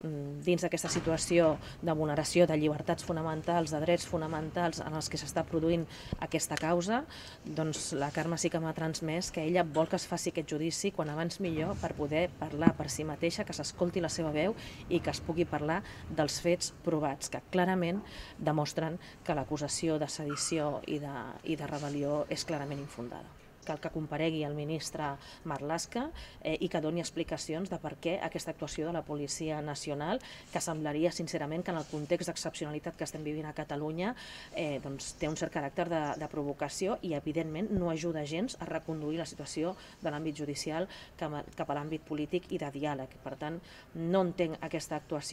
Mm, dins d'aquesta situació de vulneració de llibertats fonamentals, de drets fonamentals en els que s'està produint aquesta causa, doncs la Carme sí que m'ha transmès que ella vol que es faci aquest judici quan abans millor per poder parlar per si mateixa, que s'escolti la seva veu i que es pugui parlar dels fets provats, que clarament demostren que l'acusació de sedició i de, i de rebel·lió és clarament infundada cal que comparegui el ministre Marlaska eh, i que doni explicacions de per què aquesta actuació de la Policia Nacional, que semblaria sincerament que en el context d'excepcionalitat que estem vivint a Catalunya eh, doncs, té un cert caràcter de, de provocació i evidentment no ajuda gens a reconduir la situació de l'àmbit judicial cap a, cap a l'àmbit polític i de diàleg. Per tant, no entenc aquesta actuació